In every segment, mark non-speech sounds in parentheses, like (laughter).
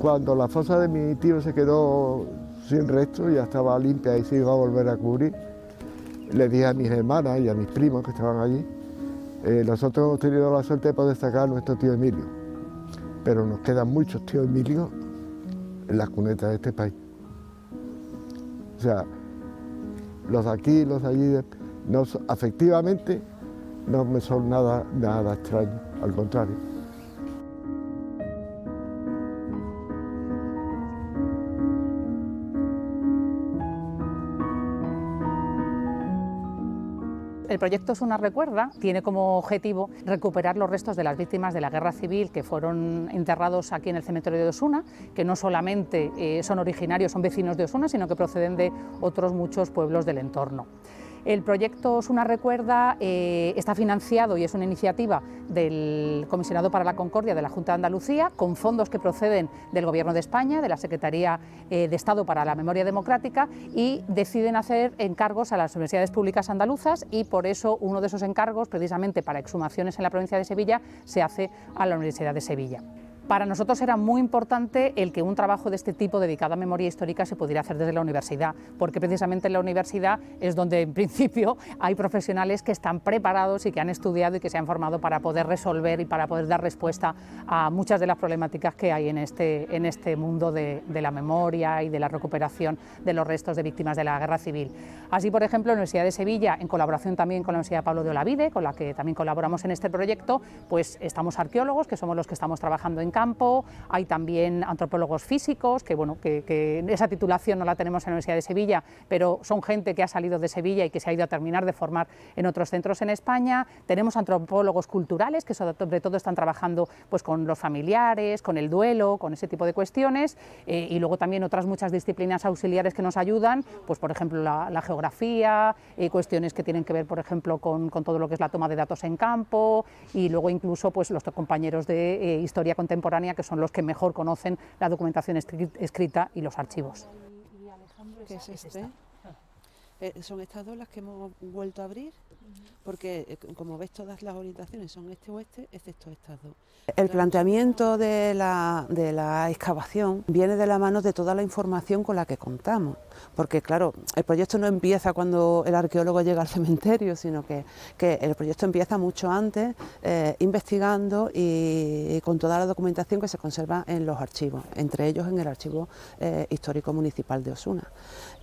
Cuando la fosa de mi tío se quedó sin resto, ya estaba limpia y se iba a volver a cubrir, le dije a mis hermanas y a mis primos que estaban allí, eh, nosotros hemos tenido la suerte de poder sacar a nuestro tío Emilio, pero nos quedan muchos tíos Emilio en las cunetas de este país. O sea, los de aquí, los de allí, no, afectivamente no me son nada, nada extraños, al contrario. Proyecto Es una recuerda tiene como objetivo recuperar los restos de las víctimas de la guerra civil que fueron enterrados aquí en el cementerio de Osuna, que no solamente eh, son originarios, son vecinos de Osuna, sino que proceden de otros muchos pueblos del entorno. El proyecto Osuna Recuerda eh, está financiado y es una iniciativa del Comisionado para la Concordia de la Junta de Andalucía, con fondos que proceden del Gobierno de España, de la Secretaría eh, de Estado para la Memoria Democrática, y deciden hacer encargos a las universidades públicas andaluzas y por eso uno de esos encargos, precisamente para exhumaciones en la provincia de Sevilla, se hace a la Universidad de Sevilla. Para nosotros era muy importante el que un trabajo de este tipo dedicado a memoria histórica se pudiera hacer desde la universidad, porque precisamente en la universidad es donde en principio (laughs) hay profesionales que están preparados y que han estudiado y que se han formado para poder resolver y para poder dar respuesta a muchas de las problemáticas que hay en este, en este mundo de, la memoria y de la recuperación de los restos de víctimas de la guerra civil. Así, por ejemplo, la Universidad de Sevilla, en colaboración también con la Universidad Pablo de Olavide, con la que también colaboramos en este proyecto, pues estamos arqueólogos, que somos los que estamos trabajando en campo, hay también antropólogos físicos, que bueno, que, esa titulación no la tenemos en la Universidad de Sevilla, pero son gente que ha salido de Sevilla y que se ha ido a terminar de formar en otros centros en España. Tenemos antropólogos culturales, que sobre todo están trabajando pues, con los familiares, con el duelo, con ese tipo de cuestiones, eh, y luego también otras muchas disciplinas auxiliares que nos ayudan, pues por ejemplo la, geografía, eh, cuestiones que tienen que ver, por ejemplo, con, todo lo que es la toma de datos en campo, y luego incluso pues, los compañeros de eh, historia contemporánea que son los que mejor conocen la documentación escrita y los archivos. ¿Qué es este? Eh, son estas dos las que hemos vuelto a abrir, porque eh, como ves todas las orientaciones son este-oeste, excepto estas dos. El planteamiento de la, de la excavación viene de la mano de toda la información con la que contamos, porque claro, el proyecto no empieza cuando el arqueólogo llega al cementerio, sino que, que el proyecto empieza mucho antes, eh, investigando y, con toda la documentación que se conserva en los archivos, entre ellos en el Archivo Histórico Municipal de Osuna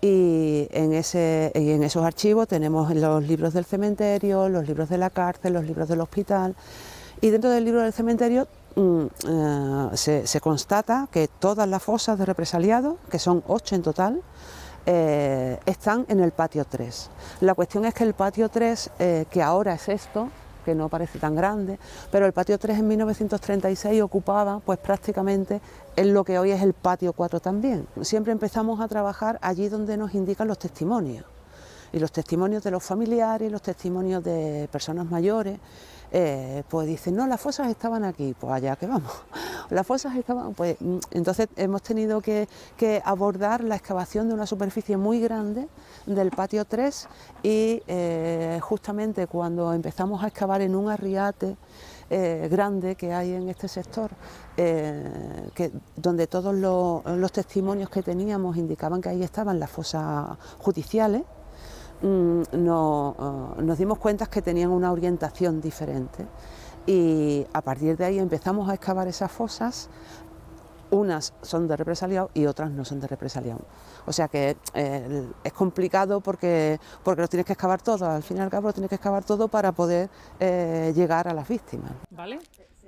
y en, ese, en esos archivos tenemos los libros del cementerio, los libros de la cárcel, los libros del hospital y dentro del libro del cementerio mm, eh, se, constata que todas las fosas de represaliados, que son ocho en total, eh, están en el patio 3. La cuestión es que el patio 3, eh, que ahora es esto, que no parece tan grande, pero el patio 3 en 1936 ocupaba pues prácticamente en lo que hoy es el patio 4 también. Siempre empezamos a trabajar allí donde nos indican los testimonios, y los testimonios de los familiares, los testimonios de personas mayores, eh, pues dicen, no, las fosas estaban aquí, pues allá que vamos. (laughs) Las fosas estaban, pues mm, entonces hemos tenido que, abordar la excavación de una superficie muy grande del patio 3 y eh, justamente cuando empezamos a excavar en un arriate eh, grande que hay en este sector, que, donde todos los, testimonios que teníamos indicaban que ahí estaban las fosas judiciales, mm, nos dimos cuenta que tenían una orientación diferente y a partir de ahí empezamos a excavar esas fosas. Unas son de represaliado y otras no son de represaliado. O sea que eh, es complicado porque, porque lo tienes que excavar todo, al fin y al cabo lo tienes que excavar todo para poder eh, llegar a las víctimas. ¿Vale?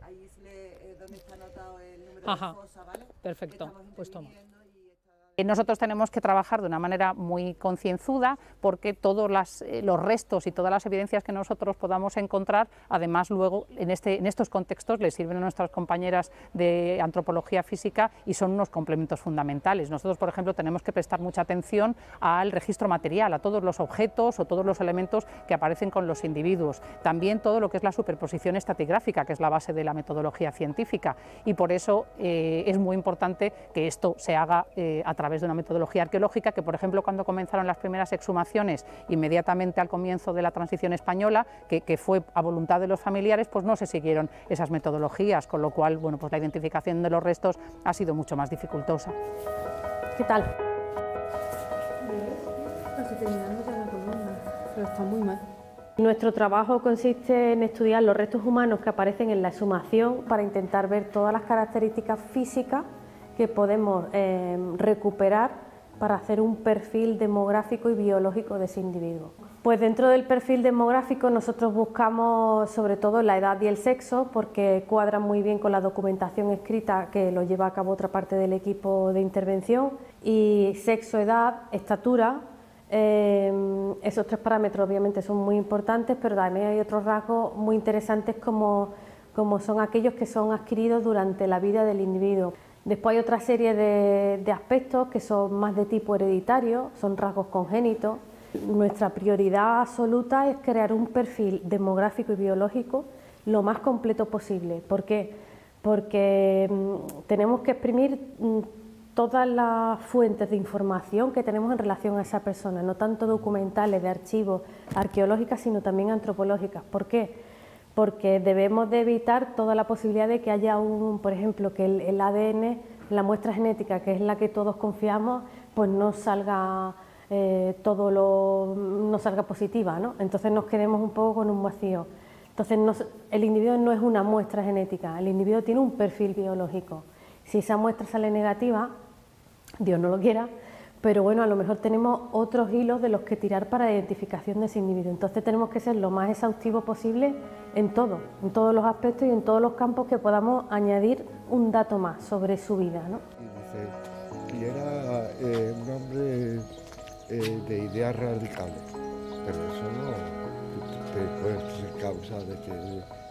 Ahí es eh, donde está anotado el número de fosa, ¿vale? Perfecto, pues toma. Nosotros tenemos que trabajar de una manera muy concienzuda porque todos eh, los restos y todas las evidencias que nosotros podamos encontrar, además luego en, este, estos contextos les sirven a nuestras compañeras de antropología física y son unos complementos fundamentales. Nosotros, por ejemplo, tenemos que prestar mucha atención al registro material, a todos los objetos o todos los elementos que aparecen con los individuos. También todo lo que es la superposición estatigráfica, que es la base de la metodología científica. Y por eso eh, es muy importante que esto se haga eh, a través través de una metodología arqueológica que, por ejemplo, cuando comenzaron las primeras exhumaciones inmediatamente al comienzo de la transición española, que, fue a voluntad de los familiares, pues no se siguieron esas metodologías, con lo cual bueno, pues la identificación de los restos ha sido mucho más dificultosa. ¿Qué tal? Casi terminando ya la columna, pero está muy mal. Nuestro trabajo consiste en estudiar los restos humanos que aparecen en la exhumación para intentar ver todas las características físicas que podemos eh, recuperar para hacer un perfil demográfico y biológico de ese individuo. Pues dentro del perfil demográfico nosotros buscamos sobre todo la edad y el sexo porque cuadran muy bien con la documentación escrita que lo lleva a cabo otra parte del equipo de intervención y sexo, edad, estatura, Em, esos tres parámetros obviamente son muy importantes, pero también hay otros rasgos muy interesantes como, como son aquellos que son adquiridos durante la vida del individuo. Después hay otra serie de, aspectos que son más de tipo hereditario, son rasgos congénitos. Nuestra prioridad absoluta es crear un perfil demográfico y biológico lo más completo posible. ¿Por qué? Porque mm, tenemos que exprimir mm, todas las fuentes de información que tenemos en relación a esa persona, no tanto documentales de archivos arqueológicas, sino también antropológicas. ¿Por qué? Porque debemos de evitar toda la posibilidad de que haya un, por ejemplo, que el, ADN, la muestra genética, que es la que todos confiamos, pues no salga eh, todo lo, no salga positiva, ¿no? Entonces nos quedemos un poco con un vacío. Entonces el individuo no es una muestra genética, el individuo tiene un perfil biológico. Si esa muestra sale negativa, Dios no lo quiera, pero bueno, a lo mejor tenemos otros hilos de los que tirar para la identificación de ese individuo. Entonces tenemos que ser lo más exhaustivo posible en todo, en todos los aspectos y en todos los campos que podamos añadir un dato más sobre su vida. ¿no? Y, era eh, un hombre eh, de ideas radicales, pero eso no puede ser causa de que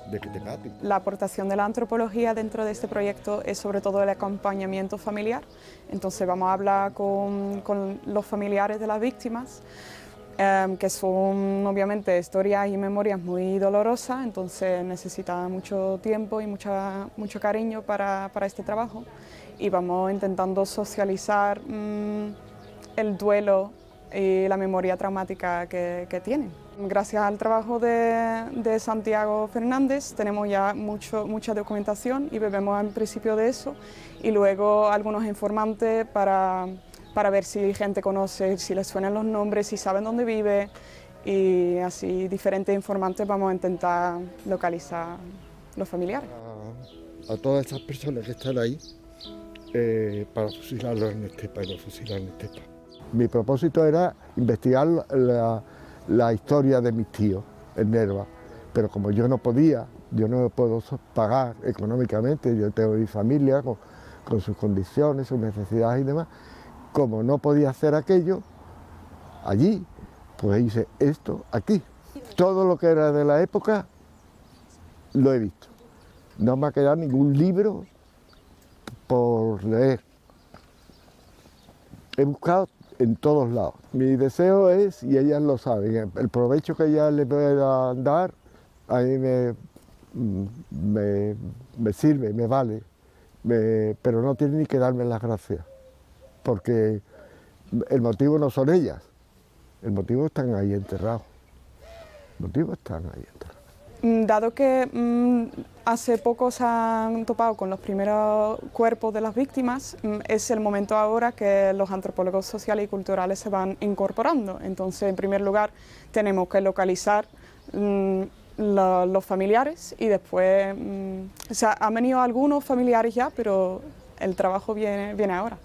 la aportación de la antropología dentro de este proyecto es sobre todo el acompañamiento familiar, entonces vamos a hablar con, los familiares de las víctimas, em, que son obviamente historias y memorias muy dolorosas, entonces necesita mucho tiempo y mucha, mucho cariño para, este trabajo. Y vamos intentando socializar mm, el duelo y la memoria traumática que, que tienen. Gracias al trabajo de, Santiago Fernández tenemos ya mucho, mucha documentación y bebemos al principio de eso y luego algunos informantes para, para ver si gente conoce, si les suenan los nombres, si saben dónde vive y así diferentes informantes vamos a intentar localizar los familiares. A, todas estas personas que están ahí eh, para fusilarlos en Estepa y en Estepa. Mi propósito era investigar la la historia de mis tíos en Nerva, pero como yo no podía, yo no puedo pagar económicamente, yo tengo mi familia con, sus condiciones, sus necesidades y demás, como no podía hacer aquello allí, pues hice esto aquí. Todo lo que era de la época lo he visto. No me ha quedado ningún libro por leer. He buscado en todos lados. Mi deseo es, y ellas lo saben, el provecho que ellas les a dar, a mí me, me, sirve, me vale, pero no tienen ni que darme las gracias, porque el motivo no son ellas, el motivo están ahí enterrados, el motivo están ahí enterrados. Mm, dado que mm, hace poco se han topado con los primeros cuerpos de las víctimas, mm, es el momento ahora que los antropólogos sociales y culturales se van incorporando. Entonces, en primer lugar, tenemos que localizar los familiares y después, o sea, han venido algunos familiares ya, pero el trabajo viene, viene ahora.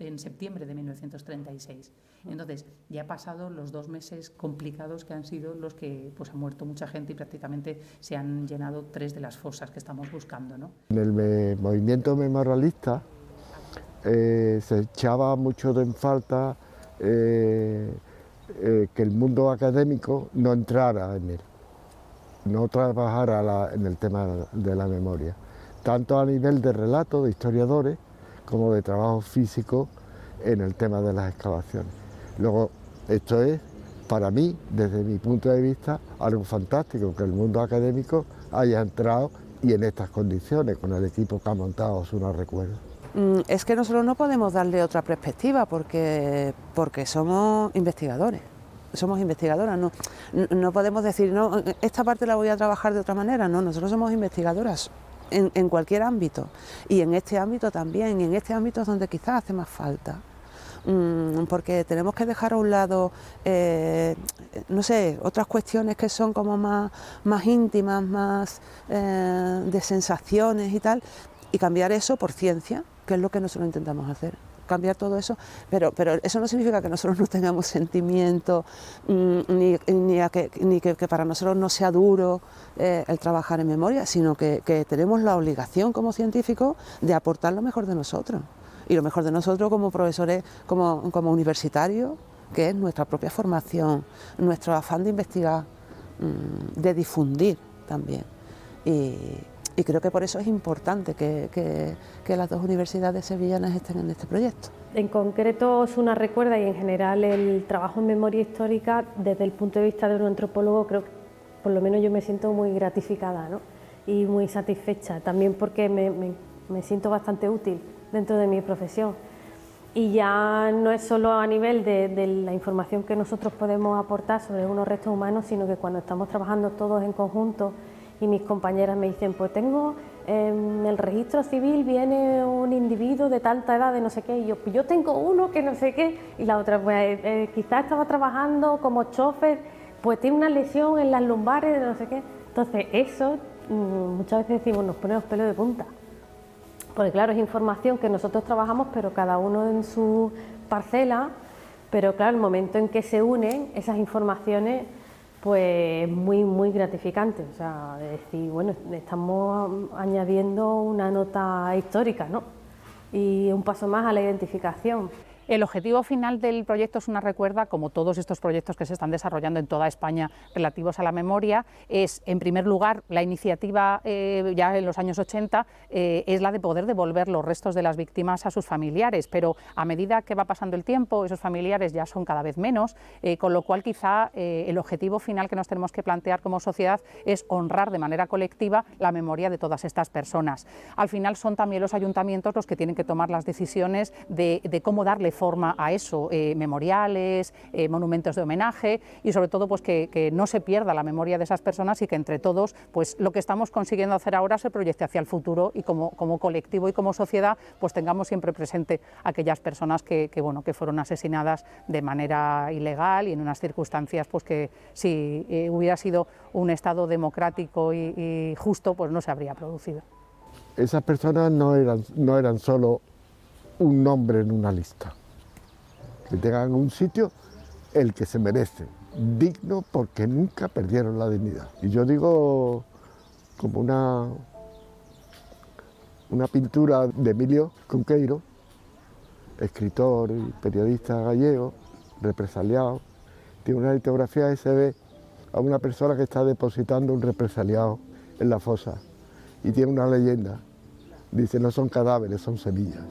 En septiembre de 1936. Entonces, ya ha pasado los dos meses complicados que han sido los que pues, ha muerto mucha gente y prácticamente se han llenado tres de las fosas que estamos buscando. ¿no? En el movimiento memorialista eh, se echaba mucho en falta eh, eh, que el mundo académico no entrara en él, no trabajara en el tema de la memoria, tanto a nivel de relato de historiadores como de trabajo físico en el tema de las excavaciones. Luego, esto es, para mí, desde mi punto de vista, algo fantástico, que el mundo académico haya entrado y en estas condiciones, con el equipo que ha montado, es una recuerdo. Mm, es que nosotros no podemos darle otra perspectiva porque, porque somos investigadores. Somos investigadoras, no, no podemos decir, no, esta parte la voy a trabajar de otra manera, no, nosotros somos investigadoras en, cualquier ámbito y en este ámbito también, y en este ámbito es donde quizás hace más falta. Mm, porque tenemos que dejar a un lado, eh, no sé, otras cuestiones que son como más, más íntimas, más eh, de sensaciones y tal, y cambiar eso por ciencia, que es lo que nosotros intentamos hacer cambiar todo eso, pero, pero eso no significa que nosotros no tengamos sentimiento, mm, ni, ni, que, para nosotros no sea duro eh, el trabajar en memoria, sino que, que tenemos la obligación como científicos de aportar lo mejor de nosotros y lo mejor de nosotros como profesores, como, como universitarios, que es nuestra propia formación, nuestro afán de investigar, mm, de difundir también. Creo que por eso es importante que, las dos universidades sevillanas estén en este proyecto. En concreto, Osuna recuerda y en general el trabajo en memoria histórica, desde el punto de vista de un antropólogo, creo que por lo menos yo me siento muy gratificada ¿no? y muy satisfecha, también porque me siento bastante útil dentro de mi profesión. Y ya no es solo a nivel de, la información que nosotros podemos aportar sobre unos restos humanos, sino que cuando estamos trabajando todos en conjunto y mis compañeras me dicen, pues tengo en el registro civil viene un individuo de tanta edad, de no sé qué, y yo, pues yo tengo uno que no sé qué, y la otra, pues eh, eh, quizás estaba trabajando como chofer, pues tiene una lesión en las lumbares, de no sé qué. Entonces, eso mm, muchas veces decimos, nos ponemos pelo de punta. Porque claro, es información que nosotros trabajamos, pero cada uno en su parcela, pero claro, el momento en que se unen esas informaciones, pues muy, muy gratificante, o sea, de decir, bueno, estamos añadiendo una nota histórica, ¿no? Y un paso más a la identificación. El objetivo final del proyecto es una recuerda, como todos estos proyectos que se están desarrollando en toda España relativos a la memoria, es en primer lugar la iniciativa eh, ya en los años 80 eh, es la de poder devolver los restos de las víctimas a sus familiares, pero a medida que va pasando el tiempo esos familiares ya son cada vez menos, eh, con lo cual quizá el objetivo final que nos tenemos que plantear como sociedad es honrar de manera colectiva la memoria de todas estas personas. Al final son también los ayuntamientos los que tienen que tomar las decisiones de, de cómo darle forma a eso, eh, memoriales, eh, monumentos de homenaje y sobre todo pues que, no se pierda la memoria de esas personas y que entre todos pues lo que estamos consiguiendo hacer ahora se proyecte hacia el futuro y como, como colectivo y como sociedad pues tengamos siempre presente aquellas personas que, bueno, que fueron asesinadas de manera ilegal y en unas circunstancias pues que si eh, hubiera sido un Estado democrático y, y, justo pues no se habría producido. Esas personas no eran, no eran solo un nombre en una lista que tengan un sitio el que se merece, digno porque nunca perdieron la dignidad. Y yo digo como una, una pintura de Emilio Conqueiro, escritor y periodista gallego, represaliado, tiene una litografía y se ve a una persona que está depositando un represaliado en la fosa y tiene una leyenda. Dice, no son cadáveres, son semillas.